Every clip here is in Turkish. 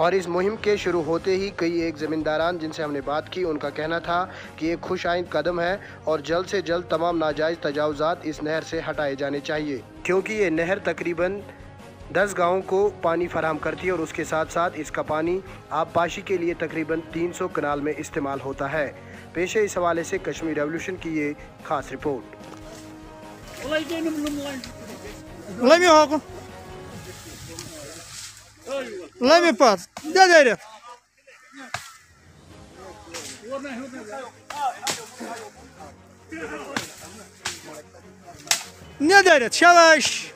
और इस मुहिम के शुरू होते ही कई एक ज़मींदारान जिनसे हमने बात की उनका कहना था कि ये खुश आय कदम है और जल्द से जल्द तमाम नाजायज़ तजावज़ात इस नहर से हटाए जाने चाहिए क्योंकि ये नहर तकरीबन दस गाँव को पानी फराहम करती है और उसके साथ साथ इसका पानी आबपाशी के लिए तकरीबन 300 कनाल में इस्तेमाल होता है पेशे इस हवाले से कश्मीर रेवोल्यूशन की ये खास report Лами пар. Да, Дерев. Ne deret? Yavaş.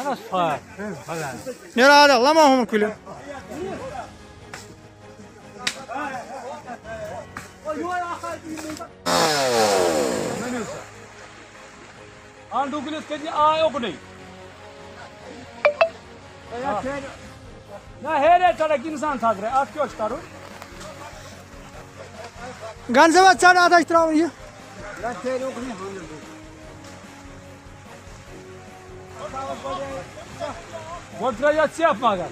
Ana sağ. Falan. Nerede? Allah mahmum kulü. Andu kulü kedi ay okunu. Ya sen ના હેરે તારે કિમસાન થાક રે આજ કયો તારું Ganzevat sen ateş travma ya. Lan seyri okuyayım. Kontrayat ya, yapma aga.